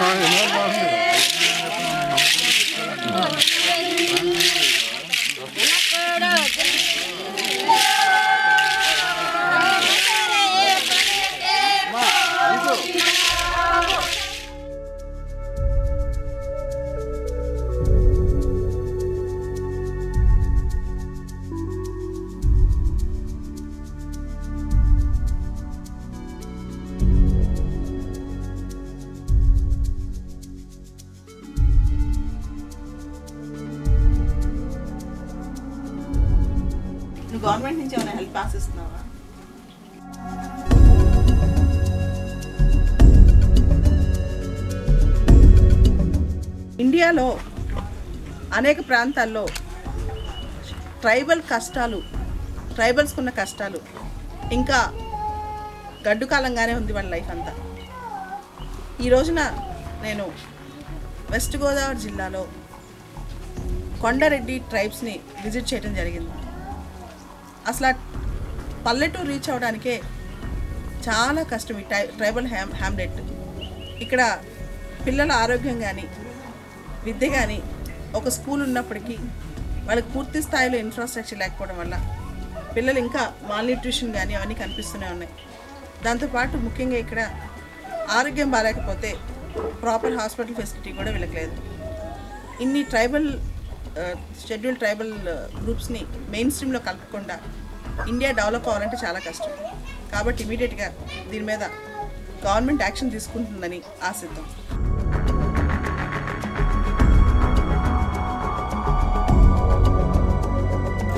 money, no money. నువ్వు government నుంచి ఏమైనా హెల్ప్ ఆశిస్తున్నావా ఇండియాలో అనేక ప్రాంతాల్లో ట్రైబల్ కష్టాలు ట్రైబల్స్కి ఉన్న కష్టాలు ఇంకా గడ్డు కాలంగానే ఉంది మన లైఫ్ అంతా. ఈ రోజున నేను వెస్ట్ గోదావరి జిల్లాలో కొండారెడ్డి ట్రైబ్స్ని విజిట్ చేయడం జరిగింది. అసలు పల్లెటూరు రీచ్ అవడానికే చాలా కష్టం ఈ ట్రై ట్రైబల్ హ్యామ్ హ్యామ్లెట్ ఇక్కడ పిల్లల ఆరోగ్యం కానీ విద్య కానీ ఒక స్కూల్ ఉన్నప్పటికీ వాళ్ళకి పూర్తి స్థాయిలో ఇన్ఫ్రాస్ట్రక్చర్ లేకపోవడం వల్ల పిల్లలు ఇంకా మాల్న్యూట్రిషన్ కానీ అవన్నీ కనిపిస్తూనే ఉన్నాయి. దాంతోపాటు ముఖ్యంగా ఇక్కడ ఆరోగ్యం బాగాలేకపోతే ప్రాపర్ హాస్పిటల్ ఫెసిలిటీ కూడా వీళ్ళకి లేదు. ఇన్ని ట్రైబల్ షెడ్యూల్ ట్రైబల్ గ్రూప్స్ని మెయిన్ స్ట్రీమ్లో కలపకుండా ఇండియా డెవలప్ అవ్వాలంటే చాలా కష్టం. కాబట్టి ఇమీడియట్గా దీని మీద గవర్నమెంట్ యాక్షన్ తీసుకుంటుందని ఆశిద్దాం.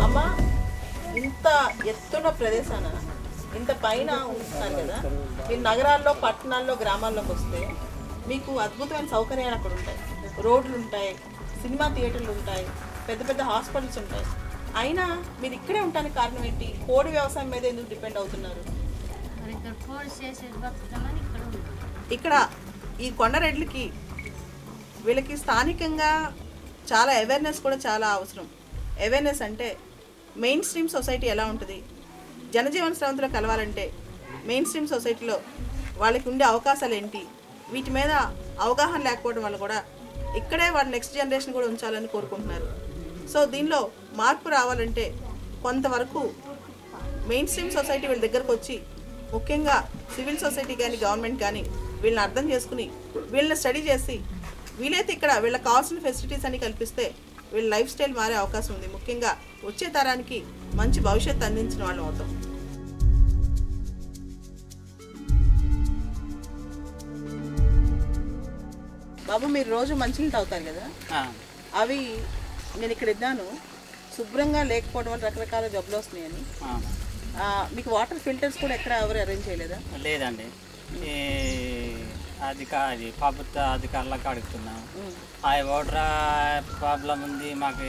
అమ్మా ఇంత ఎత్తున్న ప్రదేశాన ఇంత పైన ఉంటున్నారు కదా మీరు నగరాల్లో పట్టణాల్లో గ్రామాల్లోకి వస్తే మీకు అద్భుతమైన సౌకర్యాలు అక్కడ ఉంటాయి. రోడ్లు ఉంటాయి సినిమా థియేటర్లు ఉంటాయి పెద్ద పెద్ద హాస్పిటల్స్ ఉంటాయి. అయినా మీరు ఇక్కడే ఉండడానికి కారణం ఏంటి? కోడి వ్యవసాయం మీద ఎందుకు డిపెండ్ అవుతున్నారు? ఇక్కడ ఈ కొండరెడ్లకి వీళ్ళకి స్థానికంగా చాలా అవేర్నెస్ కూడా చాలా అవసరం. అవేర్నెస్ అంటే మెయిన్ స్ట్రీమ్ సొసైటీ ఎలా ఉంటుంది? జనజీవన స్రవంతిలో కలవాలంటే మెయిన్ స్ట్రీమ్ సొసైటీలో వాళ్ళకి ఉండే అవకాశాలు ఏంటి? వీటి మీద అవగాహన లేకపోవడం వల్ల కూడా ఇక్కడే వాళ్ళ నెక్స్ట్ జనరేషన్ కూడా ఉంచాలని కోరుకుంటున్నారు. సో దీనిలో మార్పు రావాలంటే కొంతవరకు మెయిన్ స్ట్రీమ్ సొసైటీ వీళ్ళ దగ్గరకు వచ్చి ముఖ్యంగా సివిల్ సొసైటీ కానీ గవర్నమెంట్ కానీ వీళ్ళని అర్థం చేసుకుని వీళ్ళని స్టడీ చేసి వీలైతే ఇక్కడ వీళ్ళకి కావాల్సిన ఫెసిలిటీస్ అని కల్పిస్తే వీళ్ళ లైఫ్ స్టైల్ మారే అవకాశం ఉంది. ముఖ్యంగా వచ్చే తరానికి మంచి భవిష్యత్తు అందించిన వాళ్ళం అవుతాం. బాబు మీరు రోజు మంచినీళ్ళు తాగుతారు కదా? అవి నేను ఇక్కడ విన్నాను శుభ్రంగా లేకపోవడం వల్ల రకరకాల జబ్బులు వస్తున్నాయని. మీకు వాటర్ ఫిల్టర్స్ కూడా ఎక్కడ ఎవరు అరేంజ్ చేయలేదా? లేదండి. ఈ అధిక అది ప్రభుత్వ అధికారులకు అడుగుతున్నాం. ఆ వాటర్ ప్రాబ్లం ఉంది మాకు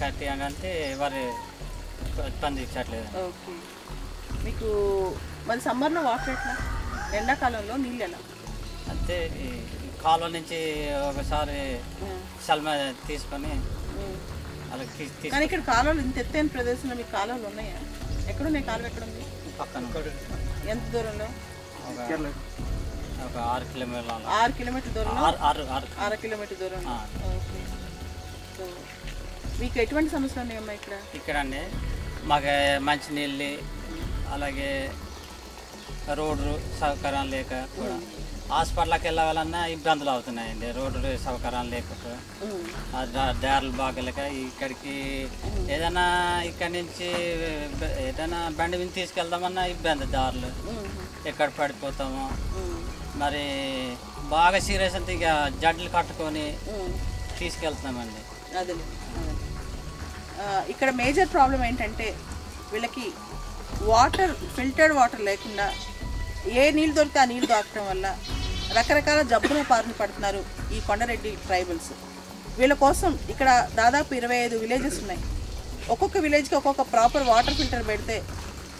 కట్టి అని అంటే ఎవరు స్పందించట్లేదు ఓకే. మీకు మరి సమ్మర్లో వాటర్ ఎట్లా? ఎండాకాలంలో నీళ్ళు ఎలా? అంటే ఈ కాలువ నుంచి ఒకసారి. సల్మ తీసుకొని కానీ ఇక్కడ కాలువలు ఇంత ఎత్తైన ప్రదేశంలో మీకు కాలువలు ఉన్నాయా? ఎక్కడున్నాయి కాలువ ఎక్కడుంది? పక్కన ఎంత దూరంలో? ఒక ఆరు కిలోమీటర్ల ఆరు కిలోమీటర్ దూరంలో? ఆరు కిలోమీటర్ దూరంలో. సో మీకు ఎటువంటి సమస్యలు ఉన్నాయమ్మా ఇక్కడ? ఇక్కడ అండి మాకు మంచినీళ్ళు అలాగే రోడ్డు సౌకర్యం లేక కూడా. హాస్పిటల్కి వెళ్ళాలన్నా ఇబ్బందులు అవుతున్నాయండి రోడ్డు సౌకర్యం దా- దారులు బాగలేక ఇక్కడికి ఏదైనా ఇక్కడి నుంచి ఏదైనా బండి మీద తీసుకెళ్దామన్నా ఇబ్బంది దారులు. ఎక్కడ పడిపోతామో. మరి బాగా సీరియస్ అంటే ఇక జడ్లు కట్టుకొని. తీసుకెళ్తున్నామండి అదే. ఇక్కడ మేజర్ ప్రాబ్లం ఏంటంటే వీళ్ళకి వాటర్ ఫిల్టర్డ్ వాటర్ లేకుండా ఏ నీళ్ళు దొరికితే ఆ నీళ్ళు దొరకడం వల్ల రకరకాల జబ్బులు పారులు పడుతున్నారు ఈ కొండరెడ్డి ట్రైబల్స్. వీళ్ళ కోసం ఇక్కడ దాదాపు ఇరవై ఐదు విలేజెస్ ఉన్నాయి. ఒక్కొక్క విలేజ్కి ఒక్కొక్క ప్రాపర్ వాటర్ ఫిల్టర్ పెడితే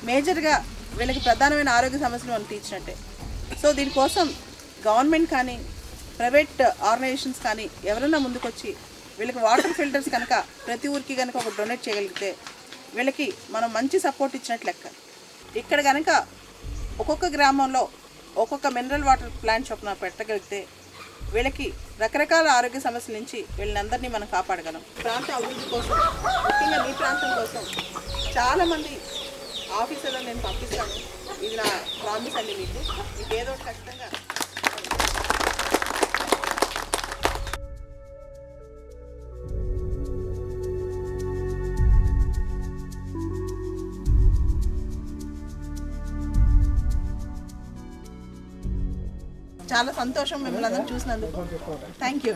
మేజర్గా వీళ్ళకి ప్రధానమైన ఆరోగ్య సమస్యలు మనం తీర్చినట్టే. సో దీనికోసం గవర్నమెంట్ కానీ ప్రైవేట్ ఆర్గనైజేషన్స్ కానీ ఎవరైనా ముందుకొచ్చి వీళ్ళకి వాటర్ ఫిల్టర్స్ కనుక ప్రతి ఊరికి కనుక ఒక డొనేట్ చేయగలిగితే వీళ్ళకి మనం మంచి సపోర్ట్ ఇచ్చినట్లు లెక్క. ఇక్కడ కనుక ఒక్కొక్క గ్రామంలో ఒక్కొక్క మినరల్ వాటర్ ప్లాంట్ చొప్పున పెట్టగలిగితే వీళ్ళకి రకరకాల ఆరోగ్య సమస్యల నుంచి వీళ్ళందరినీ మనం కాపాడగలం. ప్రాంత అభివృద్ధి కోసం ముఖ్యంగా మీ ప్రాంతం కోసం చాలామంది ఆఫీసర్లను నేను పంపిస్తాను. ఇది నా ప్రామిస్ అండి మీకు. మీకు ఏదో ఖచ్చితంగా చాలా సంతోషం మిమ్మల్ని అందరం చూసినందుకు. Thank you